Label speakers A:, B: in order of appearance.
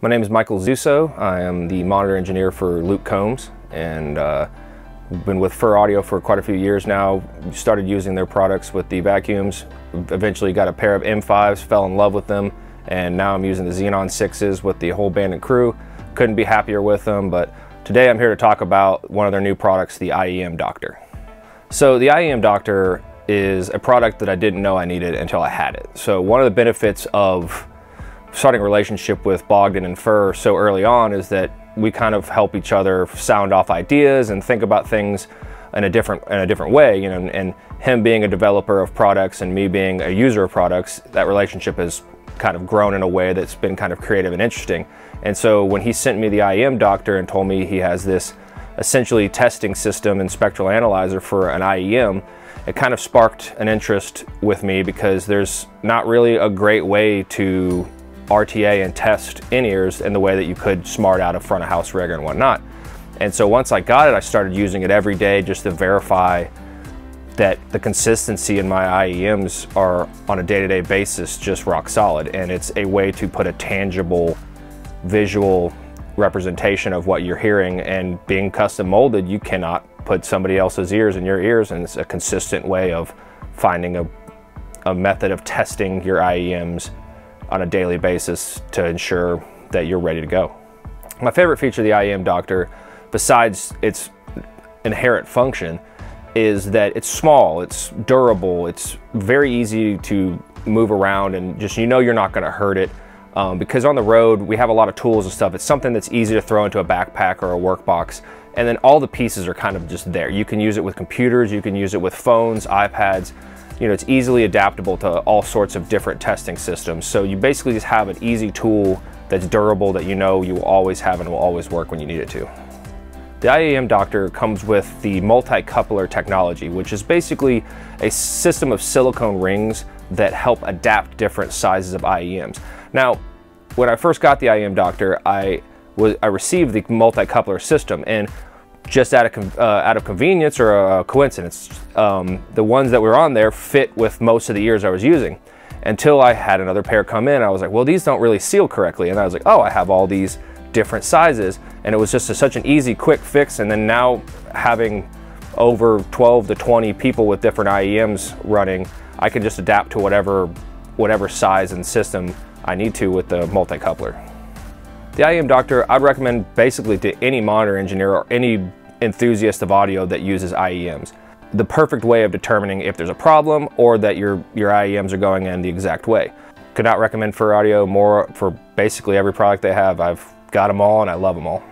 A: My name is Michael Zuehsow. I am the monitor engineer for Luke Combs and uh, been with FiR Audio for quite a few years now. Started using their products with the vacuums. Eventually got a pair of M5s, fell in love with them, and now I'm using the Xenon 6s with the whole band and crew. Couldn't be happier with them, but today I'm here to talk about one of their new products, the IEM Doctor. So the IEM Doctor is a product that I didn't know I needed until I had it. So one of the benefits of starting a relationship with Bogdan and FiR so early on is that we kind of help each other sound off ideas and think about things in a different in a different way. You know, and him being a developer of products and me being a user of products, that relationship has kind of grown in a way that's been kind of creative and interesting. And so when he sent me the IEM doctor and told me he has this essentially testing system and spectral analyzer for an IEM, it kind of sparked an interest with me because there's not really a great way to RTA and test in-ears in the way that you could Smaart out a front of house rigger and whatnot. And so once I got it, I started using it every day just to verify that the consistency in my IEMs are on a day-to-day -day basis just rock solid. And it's a way to put a tangible visual representation of what you're hearing and being custom molded, you cannot put somebody else's ears in your ears and it's a consistent way of finding a, a method of testing your IEMs on a daily basis to ensure that you're ready to go. My favorite feature of the IEM Doctor, besides its inherent function, is that it's small, it's durable, it's very easy to move around and just you know you're not going to hurt it. Um, because on the road we have a lot of tools and stuff. It's something that's easy to throw into a backpack or a work box and then all the pieces are kind of just there. You can use it with computers, you can use it with phones, iPads, you know, it's easily adaptable to all sorts of different testing systems. So you basically just have an easy tool that's durable that you know you will always have and will always work when you need it to. The IEM Doctor comes with the multi-coupler technology, which is basically a system of silicone rings that help adapt different sizes of IEMs. Now, when I first got the IEM Doctor, I was I received the multi-coupler system, and just out of, uh, out of convenience or a coincidence. Um, the ones that were on there fit with most of the ears I was using. Until I had another pair come in, I was like, well, these don't really seal correctly. And I was like, oh, I have all these different sizes. And it was just a, such an easy, quick fix. And then now having over 12 to 20 people with different IEMs running, I can just adapt to whatever, whatever size and system I need to with the multi-coupler. The IEM Doctor, I'd recommend basically to any monitor engineer or any enthusiast of audio that uses IEMs. The perfect way of determining if there's a problem or that your, your IEMs are going in the exact way. Could not recommend FiR Audio more for basically every product they have. I've got them all and I love them all.